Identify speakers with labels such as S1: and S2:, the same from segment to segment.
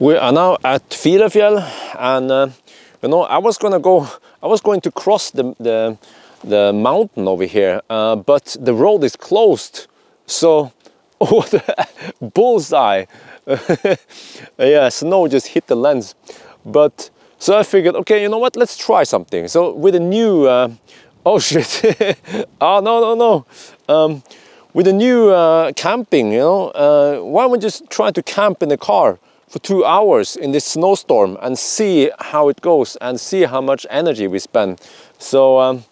S1: We are now at Filefjell and uh, you know I was gonna go I was going to cross the the, the mountain over here uh, but the road is closed. So oh bullseye. Yeah snow just hit the lens. But so I figured okay you know what? Let's try something. So with a new uh, oh shit. Oh no no no. Um, with a new uh, camping you know uh, why don't we just try to camp in the car for two hours in this snowstorm and see how it goes and see how much energy we spend. So um,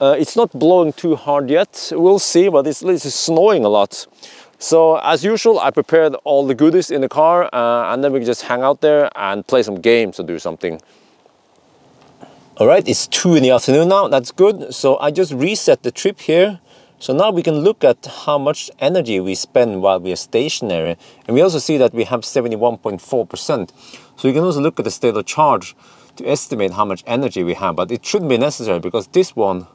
S1: uh, it's not blowing too hard yet. We'll see, but it's, it's snowing a lot. So as usual, I prepared all the goodies in the car uh, and then we can just hang out there and play some games or do something. All right, it's two in the afternoon now, that's good. So I just reset the trip here so now we can look at how much energy we spend while we are stationary. And we also see that we have 71.4%. So you can also look at the state of charge to estimate how much energy we have. But it shouldn't be necessary because this one,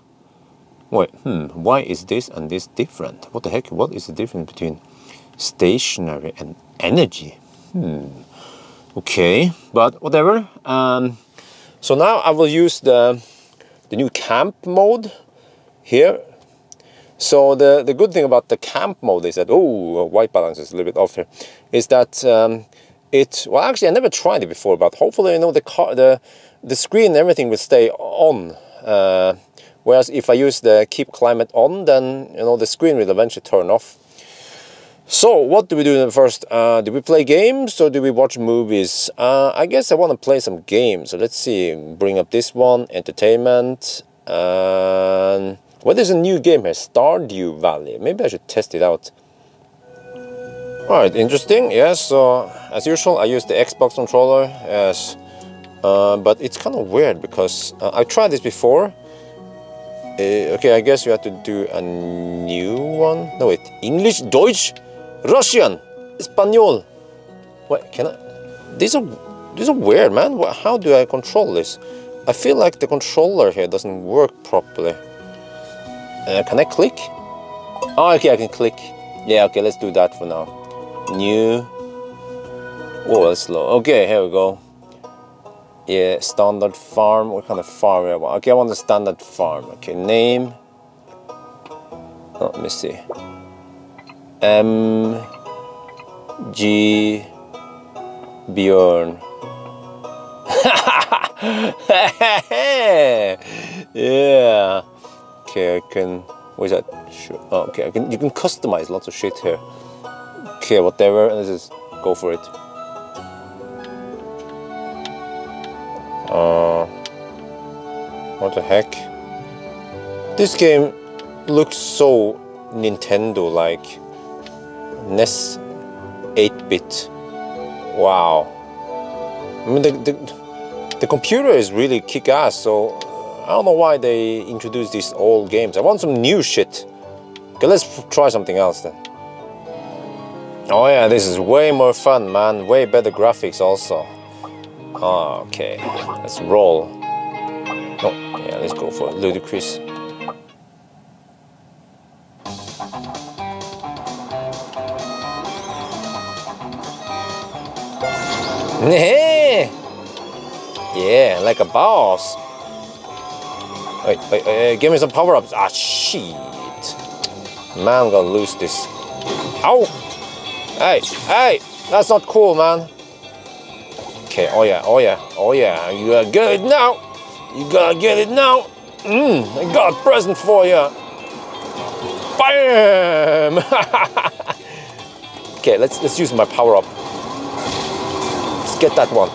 S1: wait, hmm, why is this and this different? What the heck, what is the difference between stationary and energy? Hmm, okay, but whatever. Um, so now I will use the, the new camp mode here so the, the good thing about the camp mode is that, oh, white balance is a little bit off here, is that um, it, well actually I never tried it before, but hopefully you know the, car, the, the screen and everything will stay on. Uh, whereas if I use the keep climate on, then you know the screen will eventually turn off. So what do we do first? Uh, do we play games or do we watch movies? Uh, I guess I want to play some games. So let's see, bring up this one, entertainment. And what is a new game here? Stardew Valley. Maybe I should test it out. Alright, interesting. Yes, so as usual, I use the Xbox controller. Yes, uh, but it's kind of weird because uh, I tried this before. Uh, okay, I guess you have to do a new one. No, wait. English, Deutsch, Russian, Espanol. What can I? These are these are weird, man. How do I control this? I feel like the controller here doesn't work properly. Uh, can I click? Oh, okay, I can click. Yeah, okay, let's do that for now. New. Oh, that's slow. Okay, here we go. Yeah, standard farm. What kind of farm I want? Okay, I want the standard farm. Okay, name. Oh, let me see. M. G. Björn. yeah okay I can what is that? Oh, okay I can you can customize lots of shit here. Okay whatever let's just go for it. Uh what the heck? This game looks so Nintendo like NES 8-bit wow. I mean the, the, the computer is really kick-ass so I don't know why they introduced these old games. I want some new shit. Okay, let's try something else then. Oh yeah, this is way more fun, man. Way better graphics also. Ah, okay. Let's roll. Oh, yeah, let's go for Ludicrous. Yeah, like a boss. Wait, wait, wait, give me some power-ups. Ah, shit. Man, I'm gonna lose this. Ow! Hey, hey! That's not cool, man. Okay, oh yeah, oh yeah, oh yeah. You gotta get it now. You gotta get it now. Mmm, I got a present for you. Bam! okay, let's let's use my power up. Let's get that one.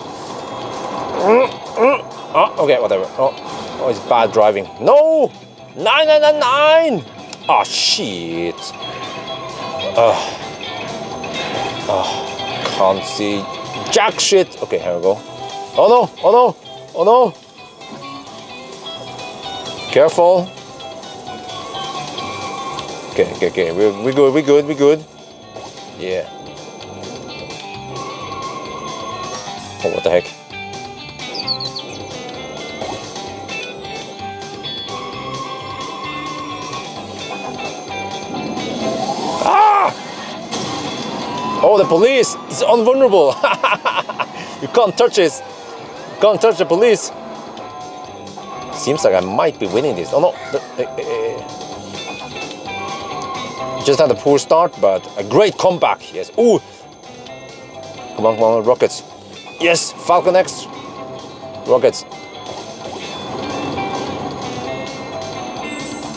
S1: Mm, mm. Oh, okay, whatever. Oh. Oh, it's bad driving. No! Nine, nine, nine, nine! Oh, shit. Ugh. Oh, can't see jack shit. Okay, here we go. Oh no, oh no, oh no. Careful. Okay, okay, okay. We're, we good, we're good, we're good. Yeah. Oh, what the heck? Oh, the police is invulnerable. You can't touch this. You can't touch the police. Seems like I might be winning this. Oh no. Uh, uh, just had a poor start, but a great comeback. Yes. Ooh. Come on, come on, rockets. Yes, Falcon X. Rockets.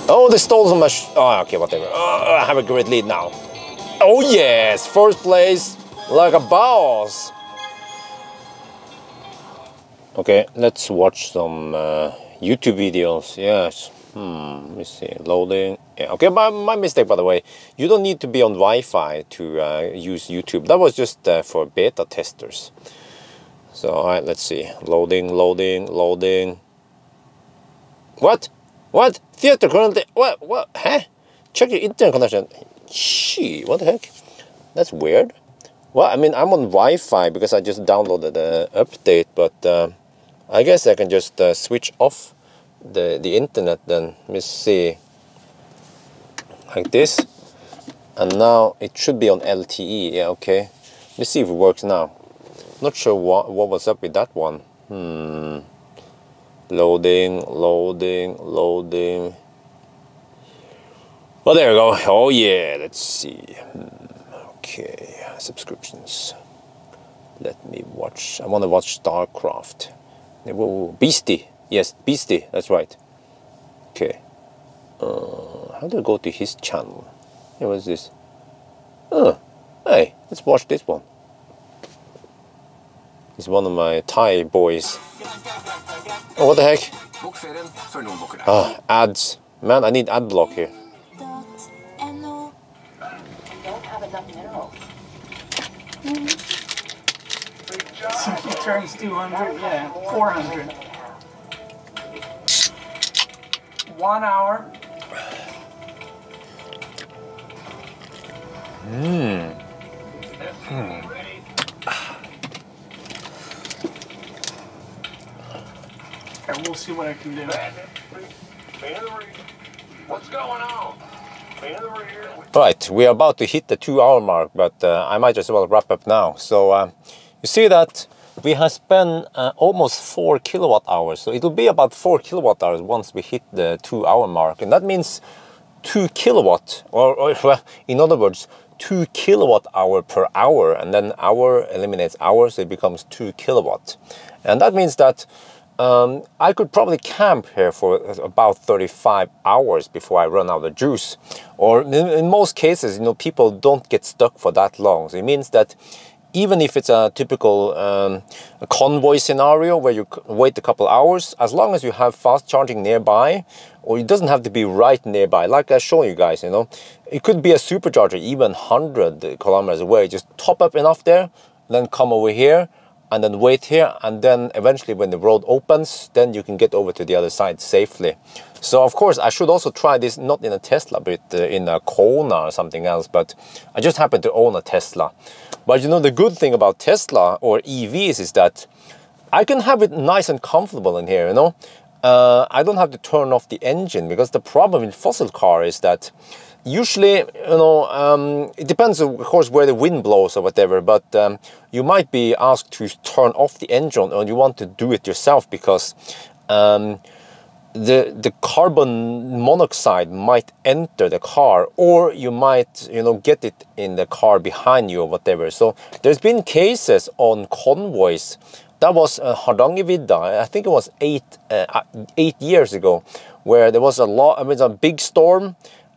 S1: Oh, they stole some. Oh, okay, whatever. Oh, I have a great lead now. Oh yes, first place, like a boss. Okay, let's watch some uh, YouTube videos. Yes. Hmm. Let me see. Loading. Yeah. Okay. My, my mistake, by the way. You don't need to be on Wi-Fi to uh, use YouTube. That was just uh, for beta testers. So, all right. Let's see. Loading. Loading. Loading. What? What? Theater currently? What? What? Huh? Check your internet connection. Gee, what the heck? That's weird. Well, I mean, I'm on Wi-Fi because I just downloaded the update, but uh, I guess I can just uh, switch off the the internet. Then let me see, like this, and now it should be on LTE. Yeah, okay. Let me see if it works now. Not sure what what was up with that one. Hmm. Loading, loading, loading. Well, there we go. Oh yeah, let's see. Okay, subscriptions. Let me watch. I want to watch StarCraft. Whoa, Beastie. Yes, Beastie. That's right. Okay. Uh, how do I go to his channel? Hey, what is this? Oh, hey, let's watch this one. He's one of my Thai boys. Oh, what the heck? Ah, ads. Man, I need ad block here.
S2: Turns 200, yeah, 400. One hour.
S1: Mmm.
S2: Okay, we'll see what I can do.
S3: What's going on?
S1: Right, we are about to hit the two hour mark, but uh, I might as well wrap up now. So uh, you see that we have spent uh, almost four kilowatt hours. So it'll be about four kilowatt hours once we hit the two hour mark. And that means two kilowatt, or, or well, in other words, two kilowatt hour per hour. And then hour eliminates hour, so it becomes two kilowatt. And that means that um, I could probably camp here for about 35 hours before I run out of juice. Or in, in, most cases, you know, people don't get stuck for that long. So it means that even if it's a typical um, convoy scenario where you wait a couple hours, as long as you have fast charging nearby, or it doesn't have to be right nearby, like I showed you guys, you know, it could be a supercharger even 100 kilometers away. Just top up enough there, then come over here, and then wait here and then eventually when the road opens then you can get over to the other side safely so of course I should also try this not in a Tesla but uh, in a Kona or something else but I just happen to own a Tesla but you know the good thing about Tesla or EVs is that I can have it nice and comfortable in here you know? Uh, I don't have to turn off the engine because the problem in fossil car is that usually, you know, um, it depends, of course, where the wind blows or whatever, but um, you might be asked to turn off the engine or you want to do it yourself because um, the, the carbon monoxide might enter the car or you might, you know, get it in the car behind you or whatever. So there's been cases on convoys that was uh, Hardangervidda, I think it was eight, uh, eight years ago, where there was a lot, I mean, a big storm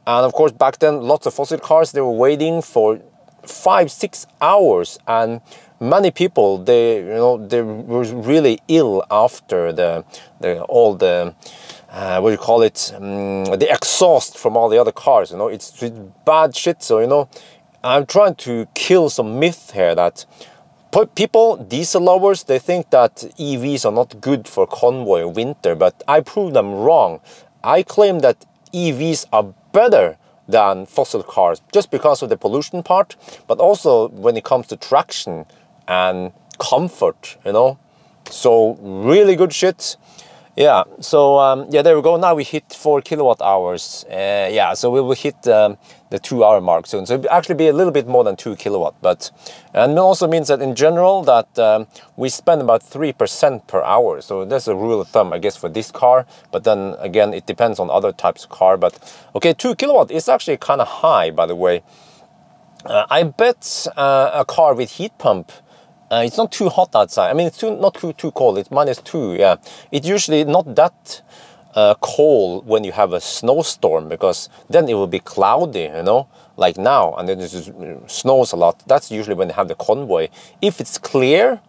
S1: and of course, back then, lots of fossil cars, they were waiting for five, six hours. And many people, they, you know, they were really ill after the, the all the, uh, what do you call it, um, the exhaust from all the other cars, you know, it's, it's bad shit. So, you know, I'm trying to kill some myth here that people, diesel lovers, they think that EVs are not good for convoy winter, but I prove them wrong. I claim that EVs are better than fossil cars just because of the pollution part, but also when it comes to traction and comfort, you know. So really good shit. Yeah, so um, yeah, there we go. Now we hit four kilowatt hours. Uh, yeah, so we will hit um, the two hour mark soon. So it'll actually be a little bit more than two kilowatt, but and it also means that in general that um, we spend about three percent per hour. So that's a rule of thumb, I guess, for this car. But then again, it depends on other types of car. But okay, two kilowatt is actually kind of high, by the way. Uh, I bet uh, a car with heat pump uh, it's not too hot outside. I mean, it's too, not too, too cold. It's minus two, yeah. It's usually not that uh, cold when you have a snowstorm because then it will be cloudy, you know, like now, and then it just snows a lot. That's usually when they have the convoy. If it's clear,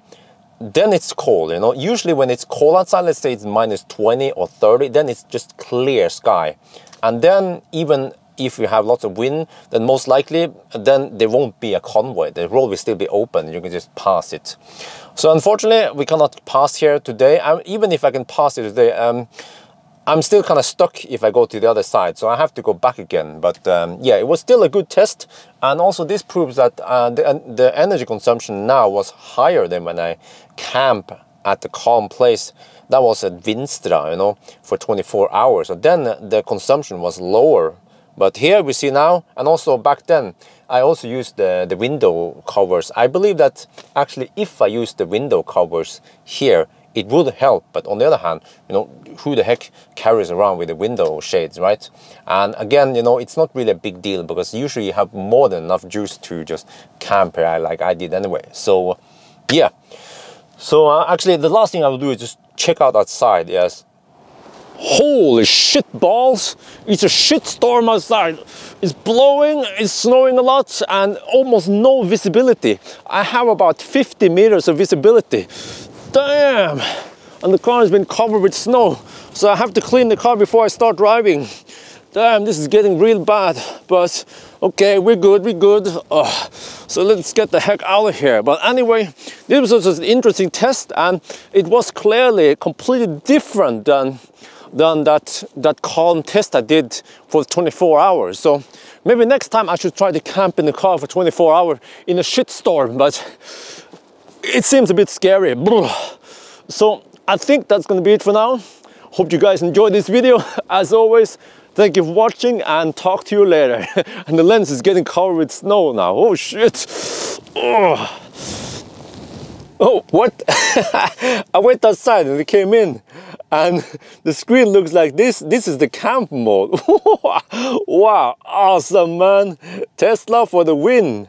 S1: then it's cold, you know. Usually when it's cold outside, let's say it's minus 20 or 30, then it's just clear sky. And then even if you have lots of wind, then most likely then there won't be a convoy. The road will still be open. You can just pass it. So unfortunately, we cannot pass here today. I, even if I can pass it today, um, I'm still kind of stuck if I go to the other side. So I have to go back again. But um, yeah, it was still a good test. And also this proves that uh, the, the energy consumption now was higher than when I camp at the calm place that was at Vinstra, you know, for 24 hours. So then the consumption was lower but here we see now, and also back then, I also used the, the window covers. I believe that actually if I use the window covers here, it would help. But on the other hand, you know, who the heck carries around with the window shades, right? And again, you know, it's not really a big deal because usually you have more than enough juice to just camp here like I did anyway. So yeah. So uh, actually the last thing I will do is just check out outside, yes. Holy shit balls! It's a shit storm outside. It's blowing, it's snowing a lot and almost no visibility. I have about 50 meters of visibility. Damn! And the car has been covered with snow. So I have to clean the car before I start driving. Damn, this is getting real bad. But okay, we're good, we're good. Uh, so let's get the heck out of here. But anyway, this was an interesting test and it was clearly completely different than than that, that calm test I did for 24 hours. So maybe next time I should try to camp in the car for 24 hours in a shitstorm, but it seems a bit scary. So I think that's gonna be it for now. Hope you guys enjoyed this video. As always, thank you for watching and talk to you later. and the lens is getting covered with snow now. Oh shit. Oh. Oh, what? I went outside and came in and the screen looks like this. This is the camp mode. wow, awesome man. Tesla for the win.